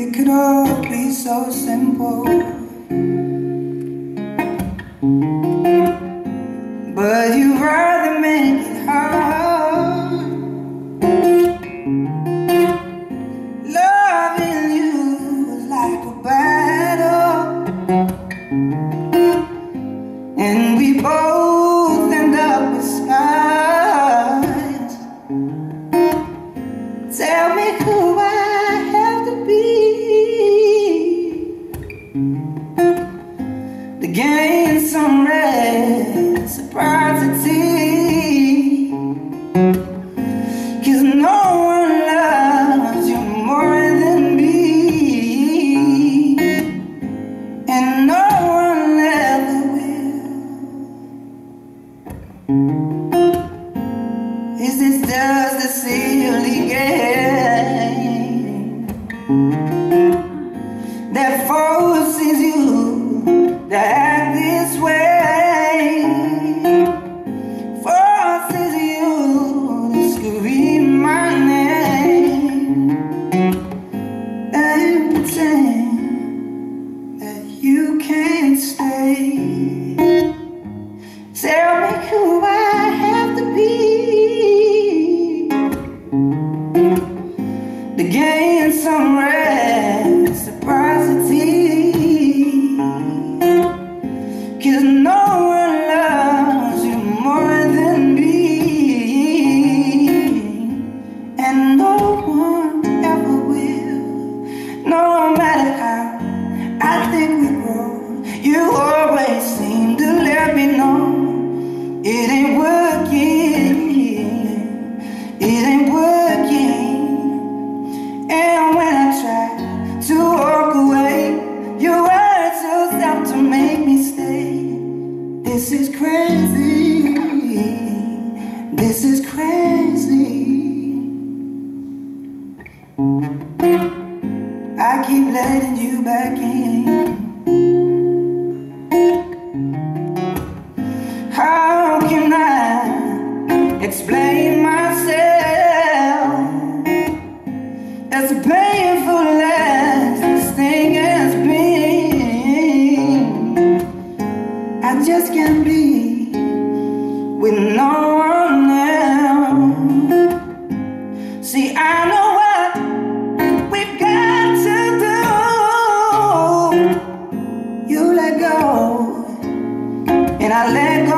It could all be so simple. But you rather make it hard. Loving you is like a battle. And we both end up with scars. Tell me who gain some reciprocity. Cause no one loves you more than me, and no one ever will. Is this just a silly game to gain some reciprocity. Cause no one loves you more than me, and no one This is crazy. I keep letting you back in. How can I explain myself? As painful as this thing has been, I just can't be with no one. I know what we've got to do. You let go, and I let go.